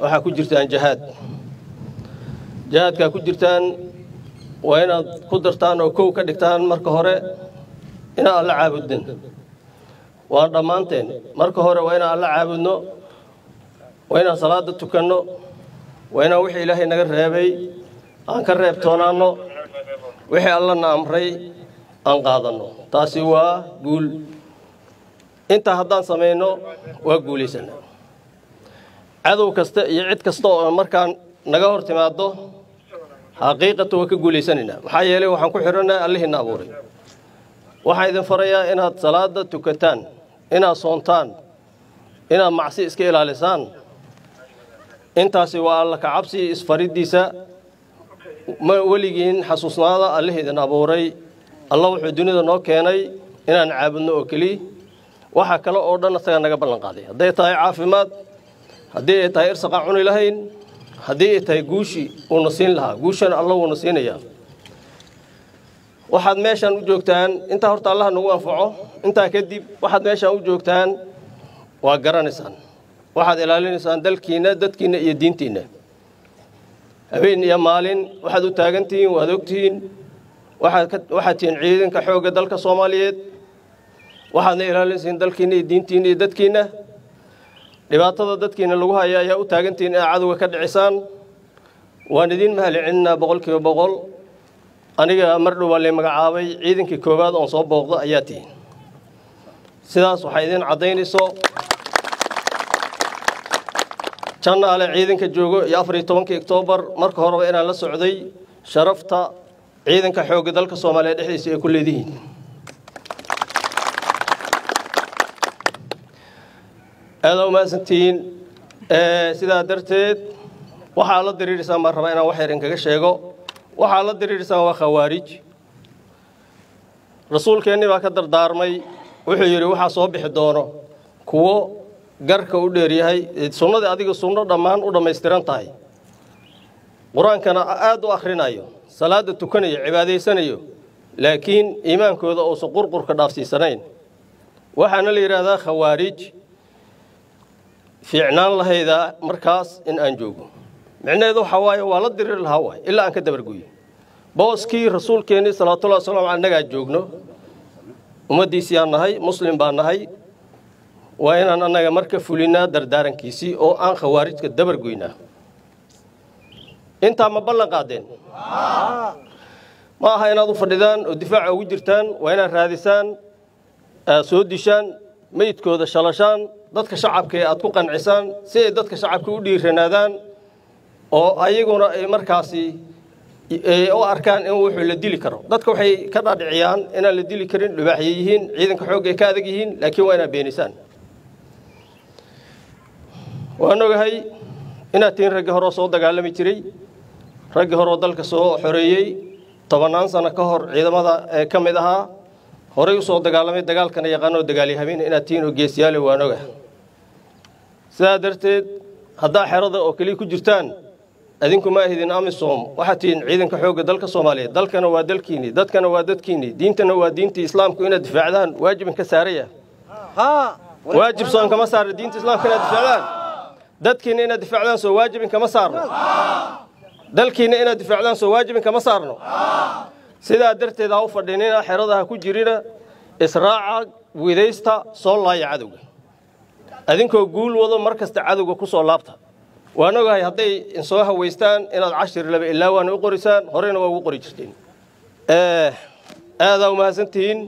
waxaa ku jirtaan jahaad jahaadkaa ku jirtaan waa inaad ku dartaan oo kow ka dhigtaan marka hore inaan alla caabudin. Waa dhammaanteen. Marka hore waa inaan alla caabudno waa inaan salaada tukanno waa inaan wixii ilaahay naga reebay aan ka reebtoonaanno wixii allana amray aan qaadanno. Taasi waa guul. Intaa haddaan samayno waa guulaysana cadow kasta iyo cid kasta oo markaan naga hor timaado xaqiiqata waa ka guulaysanaynaa maxaa yeelay waxaan ku xidhannahay allihiina abuuray. Waxaan idin farayaa inaad salaada tukataan inaad soontaan inaad macsi iska ilaalisaan. Intaasi waa alla ka cabsi isfariddiisa ma weligiin xasuusnaada allihii idin abuuray. Alla wuxuu dunida noo keenay inaan caabudno oo keliya waxa kale oo dhan isagaa naga ballan hadday tahay caafimaad haddii ay tahay irsaqaan cuni lahayn haddii ay tahay guushi uuna siin lahaa guushana alla wuuna siinayaa. Waxaad meeshaan u joogtaan intaa horta allaha nagu anfaco intaa kadib waxaad meeshaan u joogtaan waa garanaysaan waxaad ilaalinaysaan dalkiinna dadkiinna iyo diintiinna. Habeen iyo maalin waxaad u taagan tihiin waad ogtihiin. Waxaad tihiin ciidanka xoogga dalka soomaaliyeed. Waxaadna ilaalinaysiin dalkiinna iyo diintiinna iyo dadkiinna dhibaatada dadkiina lagu haya ayaa u taagantihiin inaad cadowga ka dhicisaan. Waan idiin mahadcelinaa boqolkiiba boqol. Aniga mar dhow waa lay magacaabay ciidankii koowaad oon soo booqdo ayaa tihiin sidaas waxay idiin caddaynayso. Jannaale ciidanka joogo iyo afar iyo tobankii oktoobar marka horeba inaan la socday sharafta ciidanka xoogga dalka soomaaliya dhexdiisa ay ku leedihiin aada umahadsantihiin sidaa darteed waxaa la diriirisaan baan rabaa inaan wax yar inkaga sheego. Waxaa la diriirisaan waa khawaarij. Rasuulkeennii baa ka dardaarmay. Wuxuu yidhi waxaa soo bixi doono kuwo garka u dheeryahay sunnadii adiga sunno dhammaan u dhammaystiran tahay. Qur'aankana aad u akhrinayo salaada tukanayo cibaadaysanayo laakiin iimaankooda uusan qurqurka dhaafsiisanayn. Waxaana la yidhaahdaa khawaarij fiicnaan lahayda markaas in aan joogo. Micnaheedu waxaa waaye waa la diriiri lahaa waay ilaa aan ka dabargoyo booskii rasuulkeennii salawatullahi waslamu aley annagaa joogno ummaddiisiyaan nahay muslim baan nahay waa inaan annaga marka fulinaa dardaarankiisii oo aan khawaarijka dabargoynaa intaa ma ballan qaadeen? Ma aha inaad u fadhidaan oo difaaca ugu jirtaan waa inaad raadisaan aad soo dishaan meydkooda shalashaan dadka shacabka aad ku qancisaan si ay dadka shacabka u dhiiranaadaan oo ayaguna ay markaasi u arkaan in wuxuu la dili karo. Dadka waxay ka dhaadhiciyaan inaan la dili karin dhibaaxye yihiin ciidanka xoogga ay ka adag yihiin laakiin waa inaad beenisaan. Waan ogahay inaad tihiin raggii horeo soo dagaalami jiray raggii horeoo dalka soo xoreeyey tobannaan sano ka hor ciidamada ee ka mid ahaa horay u soo dagaalamay dagaalkana yaqaanoo dagaalyahabeena inaad tihiin oo geesiyaale waan oga sidaa darteed haddaa xerada oo keliya ku jirtaan adinku ma ahidin amisom waxaad tihiin ciidanka xoogga dalka soomaaliyeed dalkana waa dalkiinni dadkana waa dadkiinni diintana waa diintii islaamku inaad difaacdaan waajibin ka saaraya. Waajib soon kama saarna diinta islaamka inaad difaacdaan dadkiinna inaad difaacdaan soo waajibin kama saarno. Dalkiinna inaad difaacdaan soo waajibin kama saarno. Sidaa darteed ha u fadhinina xerada ha ku jirina israaca widaysta soo laaya cadowga adinkoo guul wado mar kasta cadowga ku soo laabta. Waan ogahay hadday insoo hawaystaan inaad cashir laba ilaa waana u qorisaan horeyna waa ugu qori jirteen. Aadaa umahadsantihiin